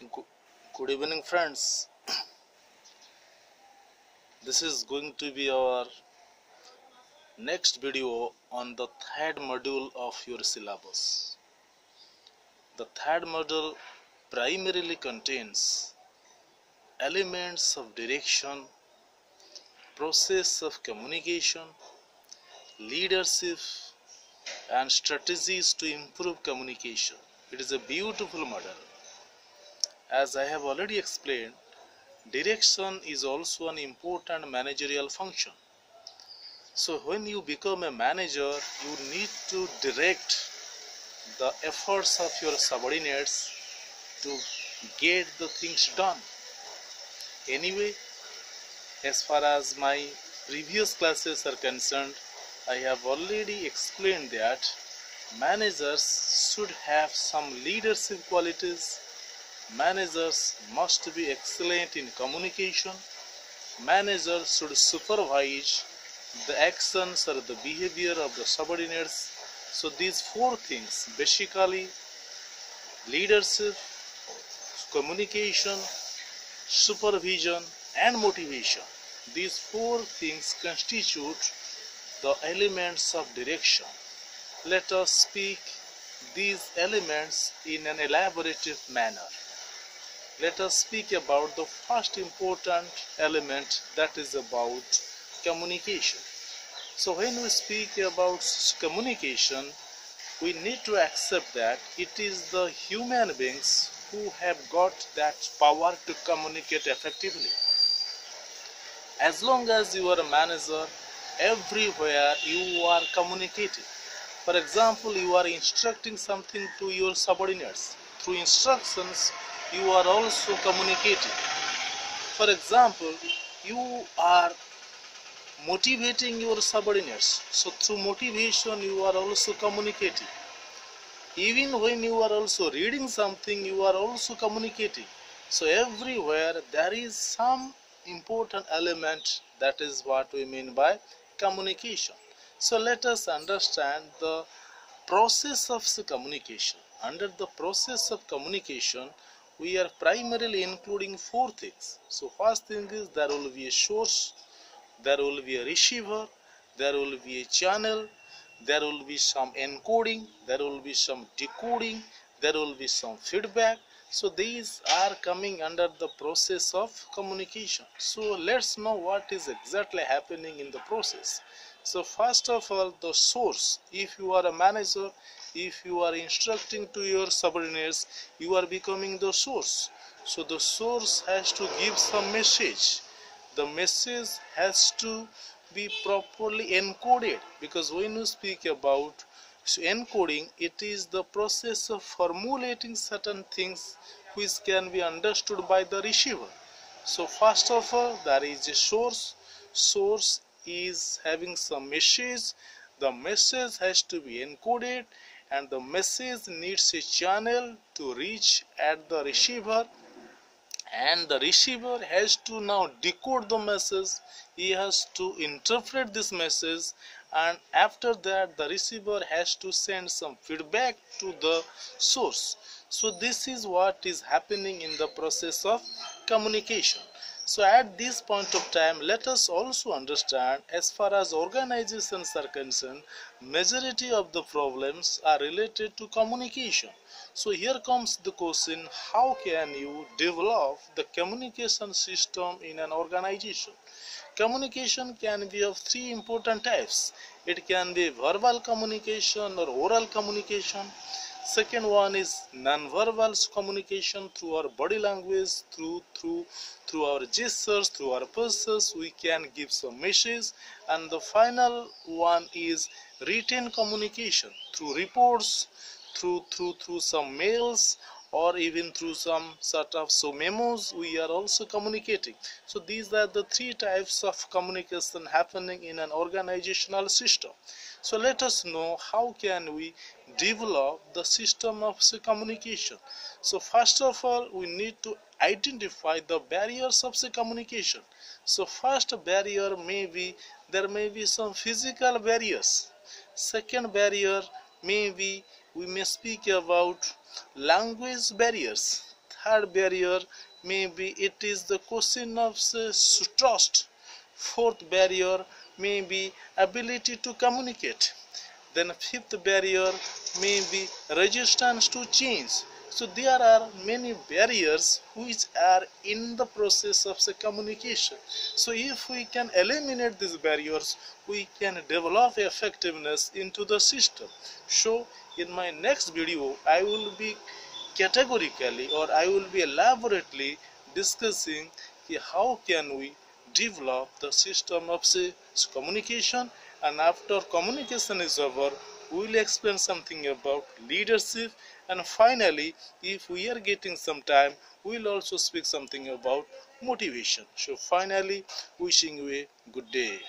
Go- Good evening, friends. This is going to be our next video on the third module of your syllabus. The third module primarily contains elements of direction, process of communication, leadership, and strategies to improve communication. It is a beautiful model. As I have already explained, direction is also an important managerial function. So, when you become a manager, you need to direct the efforts of your subordinates to get the things done. Anyway, as far as my previous classes are concerned, I have already explained that managers should have some leadership qualities Managers must be excellent in communication. Managers should supervise the actions or the behavior of the subordinates. So, these four things basically leadership, communication, supervision, and motivation. These four things constitute the elements of direction. Let us speak these elements in an elaborative manner let us speak about the first important element that is about communication. So, when we speak about communication, we need to accept that it is the human beings who have got that power to communicate effectively. As long as you are a manager, everywhere you are communicating. For example, you are instructing something to your subordinates. Through instructions, you are also communicating. For example, you are motivating your subordinates. So, through motivation, you are also communicating. Even when you are also reading something, you are also communicating. So, everywhere there is some important element that is what we mean by communication. So, let us understand the process of communication. Under the process of communication, we are primarily including four things. So first thing is there will be a source, there will be a receiver, there will be a channel, there will be some encoding, there will be some decoding, there will be some feedback. So these are coming under the process of communication. So let's know what is exactly happening in the process. So first of all the source, if you are a manager, if you are instructing to your subordinates you are becoming the source. So the source has to give some message. The message has to be properly encoded because when you speak about encoding it is the process of formulating certain things which can be understood by the receiver. So first of all there is a source. Source is having some message. The message has to be encoded and the message needs a channel to reach at the receiver. And the receiver has to now decode the message. He has to interpret this message. And after that the receiver has to send some feedback to the source. So this is what is happening in the process of communication so at this point of time, let us also understand as far as organizations are concerned, majority of the problems are related to communication. So here comes the question, how can you develop the communication system in an organization? Communication can be of three important types. It can be verbal communication or oral communication second one is non-verbal communication through our body language through through through our gestures through our pulses we can give some message and the final one is written communication through reports through through through some mails or even through some sort of so memos we are also communicating so these are the three types of communication happening in an organizational system so let us know how can we develop the system of communication. So first of all, we need to identify the barriers of communication. So first barrier may be, there may be some physical barriers. Second barrier may be, we may speak about language barriers. third barrier maybe it is the question of trust. Fourth barrier may be ability to communicate. Then fifth barrier may be resistance to change so there are many barriers which are in the process of the communication. So if we can eliminate these barriers, we can develop effectiveness into the system. So in my next video, I will be categorically or I will be elaborately discussing how can we develop the system of say, communication and after communication is over we will explain something about leadership? And finally if we are getting some time we will also speak something about motivation. So finally wishing you a good day